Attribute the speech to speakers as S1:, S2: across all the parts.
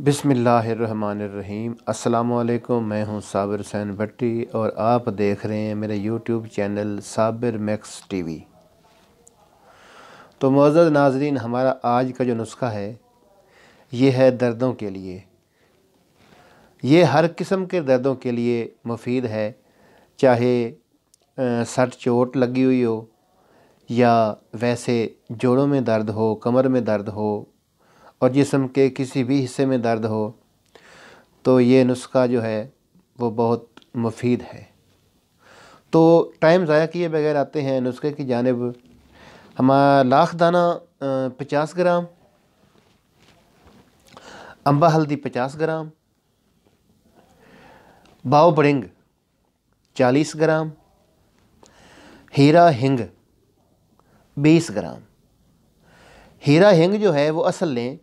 S1: बिसमीम् अल्लाम मैं हूँ साबिर हुसैन भट्टी और आप देख रहे हैं मेरे YouTube channel Sabir Max TV. तो मज़ नाजरीन, हमारा आज का जो नुस्खा है, ये है दर्दों के लिए। ये हर किस्म के दर्दों के लिए मुफीद है, चाहे सट चोट लगी हुई हो या वैसे जोड़ों में दर्द हो, कमर में दर्द हो और जिसम के किसी भी हिस्से में दर्द हो तो ये नुस्खा जो है, वो बहुत मुफीद है। तो टाइम ज़ाया किए बगैर आते हैं नुस्खे की जानब। हमारा लाख दाना पचास ग्राम अम्बा हल्दी पचास ग्राम, बाव बड़िंग चालीस ग्राम, हीरा हिंग बीस ग्राम। हीरा हिंग जो है, वो असल लें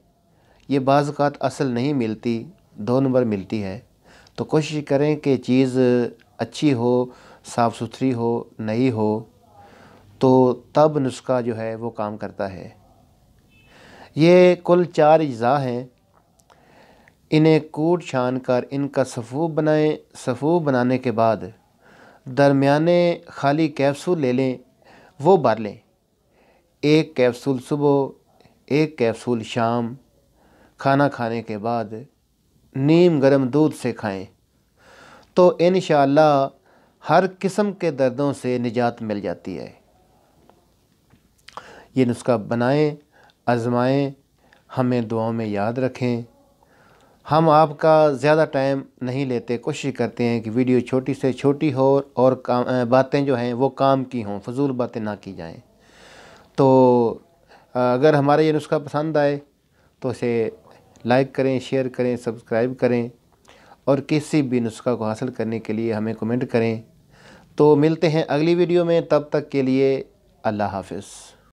S1: ये बाज़ात असल नहीं मिलती, दो नंबर मिलती है। तो कोशिश करें कि चीज़ अच्छी हो साफ़ सुथरी हो, नई हो तो तब नुस्खा जो है वो काम करता है। ये कुल चार अज़ा हैं। इन्हें कूट छान कर इनका सफ़ूब बनाएँ, सफ़ूब बनाने के बाद दरमियाने खाली कैप्सूल ले लें, वो भर लें। एक कैप्सूल सुबह, एक कैप्सूल शाम खाना खाने के बाद नीम गर्म दूध से खाएँ। तो इन हर किस्म के दर्दों से निजात मिल जाती है। ये नुस्खा बनाएँ, आजमाएँ, हमें दुआओं में याद रखें। हम आपका ज़्यादा टाइम नहीं लेते, कोशिश करते हैं कि वीडियो छोटी से छोटी हो और काम बातें जो हैं वो काम की हों, फजूल बातें ना की जाएँ। तो अगर हमारा ये नुस्खा पसंद आए तो इसे लाइक करें, शेयर करें, सब्सक्राइब करें और किसी भी नुस्खा को हासिल करने के लिए हमें कमेंट करें। तो मिलते हैं अगली वीडियो में, तब तक के लिए अल्लाह हाफिज़।